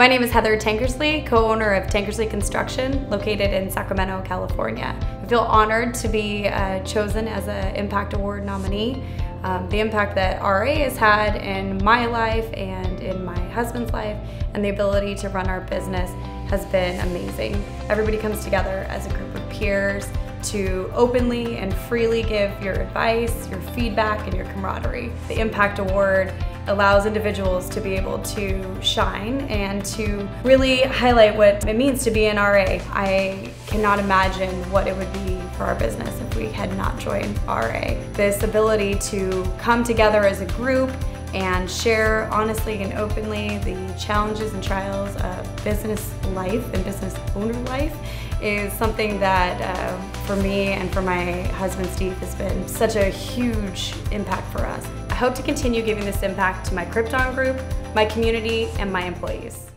My name is Heather Tankersley, co-owner of Tankersley Construction, located in Sacramento, California. I feel honored to be uh, chosen as an Impact Award nominee. Um, the impact that RA has had in my life and in my husband's life and the ability to run our business has been amazing. Everybody comes together as a group of peers to openly and freely give your advice, your feedback, and your camaraderie. The Impact Award allows individuals to be able to shine and to really highlight what it means to be an RA. I cannot imagine what it would be for our business if we had not joined RA. This ability to come together as a group and share honestly and openly the challenges and trials of business life and business owner life is something that uh, for me and for my husband Steve has been such a huge impact for us. I hope to continue giving this impact to my Krypton group, my community, and my employees.